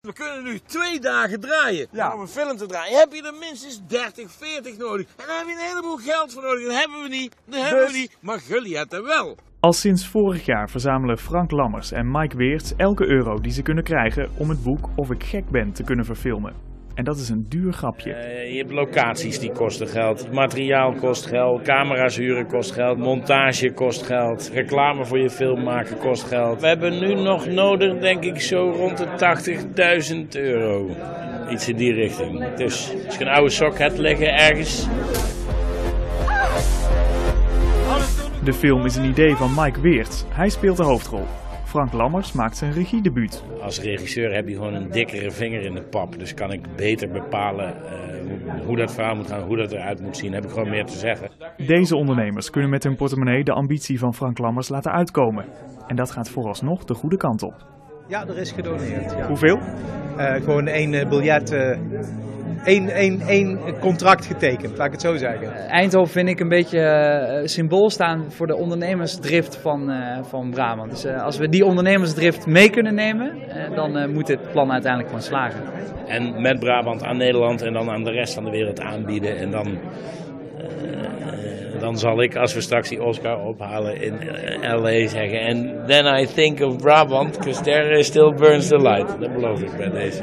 We kunnen nu twee dagen draaien. Ja. Om een film te draaien heb je er minstens 30, 40 nodig. En daar heb je een heleboel geld voor nodig. Dat hebben we niet. Dat hebben Dus- we niet. Maar jullie hebben wel. Al sinds vorig jaar verzamelen Frank Lammers en Mike Weerts elke euro die ze kunnen krijgen om het boek Of ik gek ben te kunnen verfilmen. En dat is een duur grapje. Eh, je hebt locaties die kosten geld, materiaal kost geld, camera's huren kost geld, montage kost geld, reclame voor je film maken kost geld. We hebben nu nog nodig, denk ik, zo rond de 80.000 euro. Iets in die richting. Dus als je een oude sok hebt liggen ergens, De film is een idee van Mike Weerts. Hij speelt de hoofdrol. Frank Lammers maakt zijn regiedebuut. als regisseur heb je gewoon een dikkere vinger in de pap. Dus kan ik beter bepalen eh, hoe- hoe dat verhaal moet gaan, hoe dat eruit moet zien. Heb ik gewoon meer te zeggen. Deze ondernemers kunnen met hun portemonnee de ambitie van Frank Lammers laten uitkomen. En dat gaat vooralsnog de goede kant op. Ja, er is gedoneerd. Ja. Hoeveel? Eh, gewoon één eh, biljet, eh, één, één, één contract getekend, laat ik het zo zeggen. Eindhoven vind ik een beetje eh, symbool staan voor de ondernemersdrift van, eh, van Brabant. Dus eh, als we die ondernemersdrift mee kunnen nemen, eh, dan eh, moet dit plan uiteindelijk gewoon slagen. En met Brabant aan Nederland en dan aan de rest van de wereld aanbieden. En dan, eh, dan zal ik, als we straks die Oscar ophalen in eh, LA zeggen. En then I think of Brabant, because there still burns the light. Dat beloof ik bij deze.